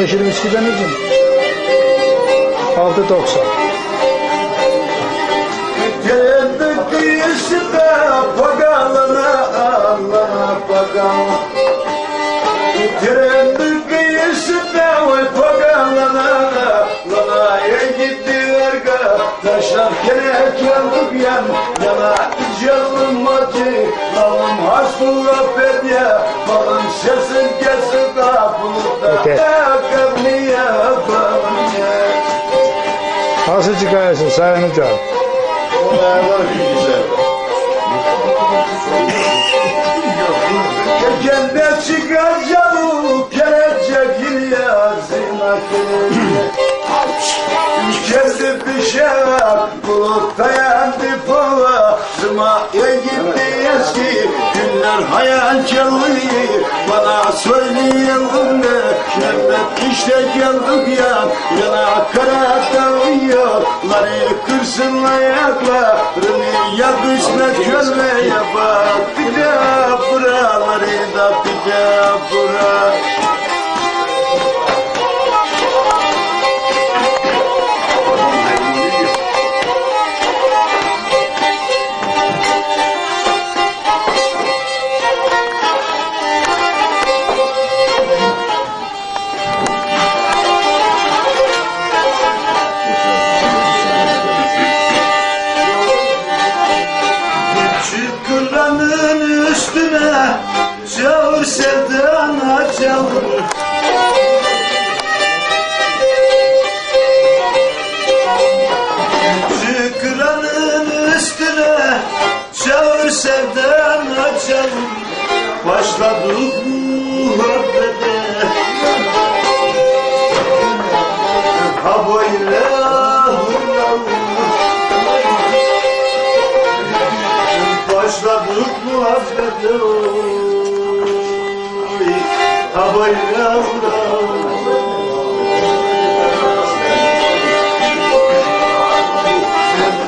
meşhur viskiden için. 6.90. Kendi kıyısında pagalana Allah'a pagal Kendi kıyısında vay pagalana Lanaya gittiler ga Taşlar kere çaldık yan Yana canım acı Lavım hasbula pedye Balın sesin kesin kapılıkta Okey. Nasıl çıkarsın Sayın Hocam? Gecende çıkacağım gelecek yazına Kendi bir şey bulutta yandı pova Zımaya gitti eski günler hayal çalıyor işte geldik ya Yana kara dağıyor Ları kırsın ayaklarını Ya kısmet görmeye bak. Bir de buraları da bir de bura böyle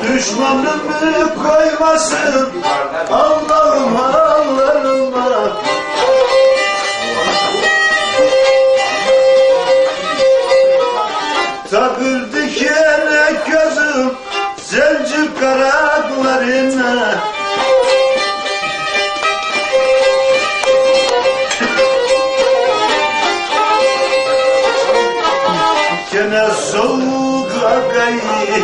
Düşmanımı koymasın Allah'ım Allah'ım Takır dikene gözüm Zelci karaklarına agayı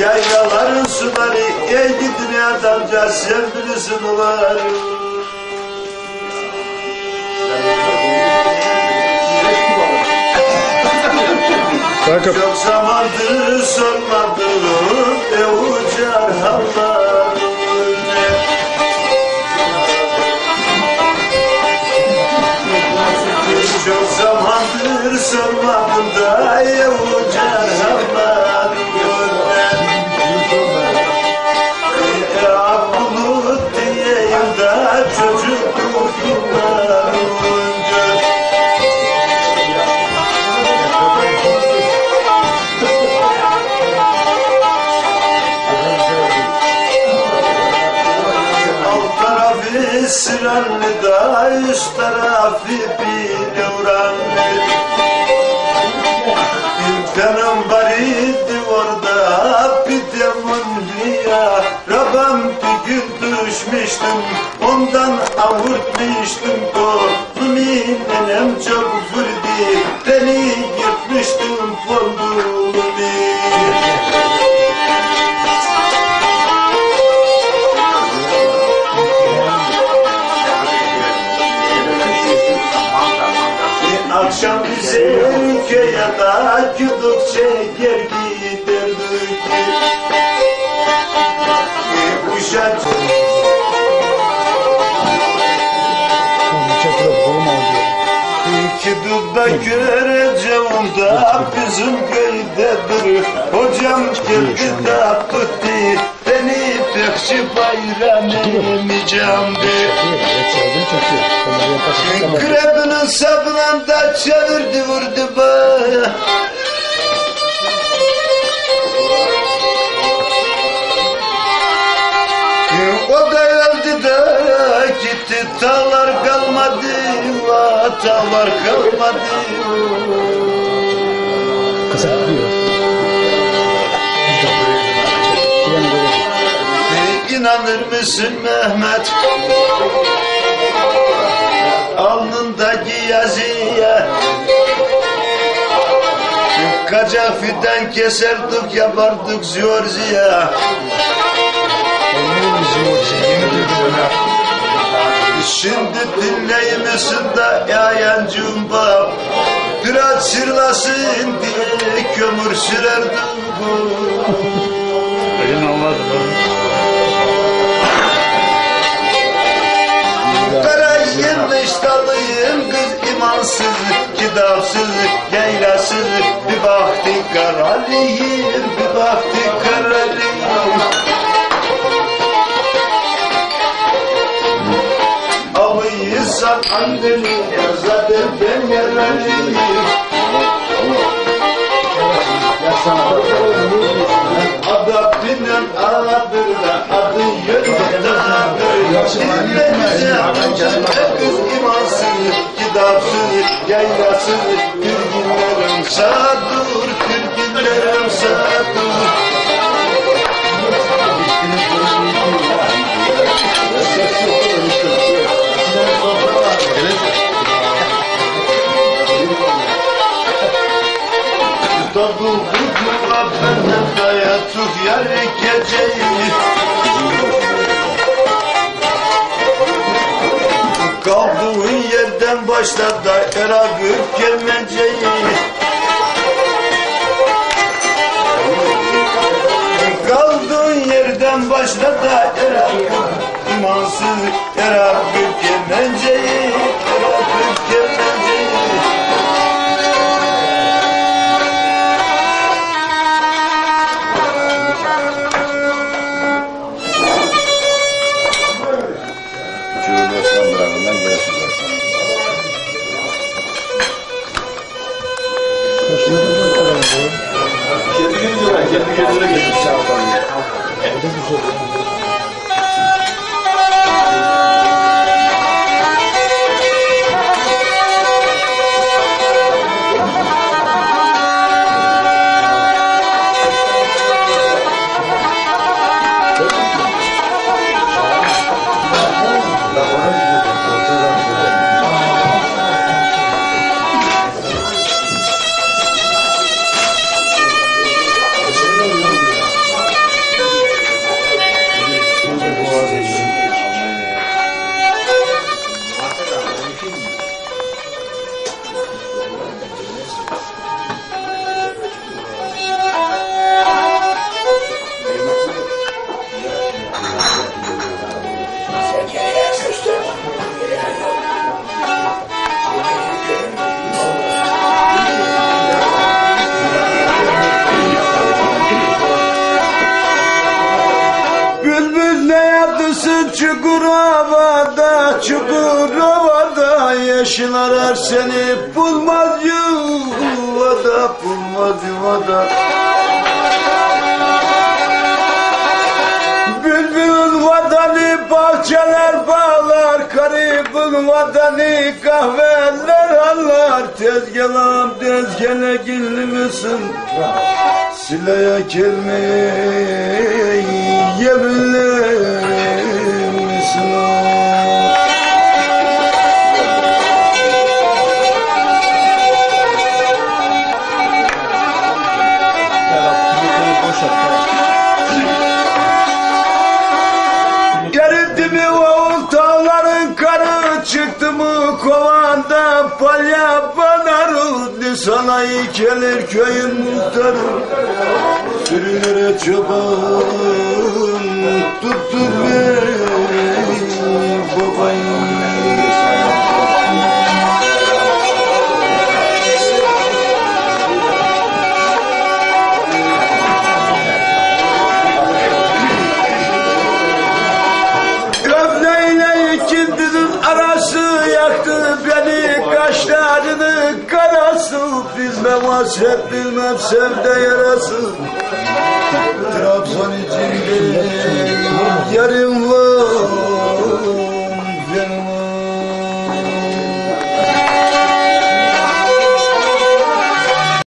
Yaylaların suları Ey gidin adamca sevgilisin ular Çok zamandır sormadım tarafı bir uranlı İmkanım var idi orada bir demonluya Rabam bir gün düşmüştüm ondan avurtmuştum Korktum nenem çok vurdu. Beni yırtmıştım fonduğumu İki dudda göreceğim da bizim köydedir Hocam geldi da tuttu beni pekçi bayramı camdı. Grebinin sabından da çevirdi vurdu bana Dağlar kalmadı hatalar kalmadı. Kısa İnanır mısın Mehmet? Alnındaki yazıya Kaca fiden keserdik yapardık ziyorziya Onları Şimdi dinleyimisin de yayancım bab. Biraz sırlasın diye kömür sürerdik Elini anladım. Kara dalıyım kız imansız Kitapsız, yaylasız Bir baktı karalıyım Bir baktı karalıyım Alıysan anneni Zaten ben yaralıyım Adaptinin adır da adı yönündedir Dinlemize kız imansız, kitapsız, yaylasız Türkünlerim sadur, Türkünlerim sadur Kutuğa benden dayatık yar geceyi Kaldığın yerden başla da erakıp gelmeceyi yerden başla da imansız Erakıp gelmeceyi Bravo, no i teraz Proszę, no dobrze, dobrze. Kiedy wieczorem, kiedy wieczorem chciał pan? Dobrze. Yeşil arar seni Bulmaz yuvada Bulmaz yuvada Bülbül vatanı bahçeler bağlar Garibin vatanı kahveler allar Tezgahım tezgahına gilli misin? Sileye gelmeyi yeminler Çıktı mı kovanda palya banarı Sana gelir köyün muhtarı. Sürülere çoban tuttur beni Kaşlarını karası Bilmem hasret bilmem sevde yarası Trabzon içinde yarım var